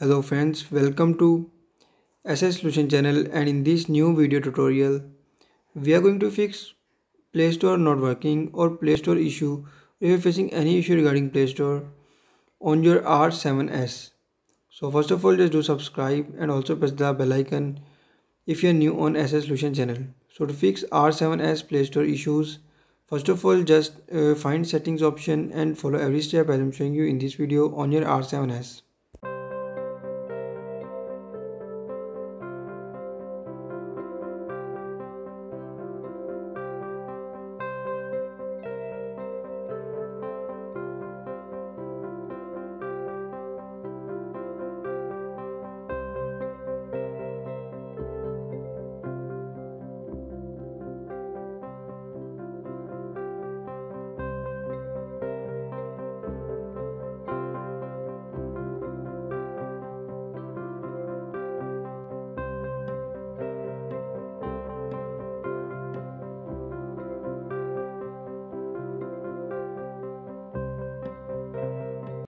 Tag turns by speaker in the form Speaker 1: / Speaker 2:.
Speaker 1: Hello friends, welcome to SS Solution channel and in this new video tutorial we are going to fix Play Store not working or Play Store issue if you are facing any issue regarding Play Store on your R7s. So first of all just do subscribe and also press the bell icon if you are new on SS Solution channel. So to fix R7s Play Store issues first of all just uh, find settings option and follow every step as I'm showing you in this video on your R7s.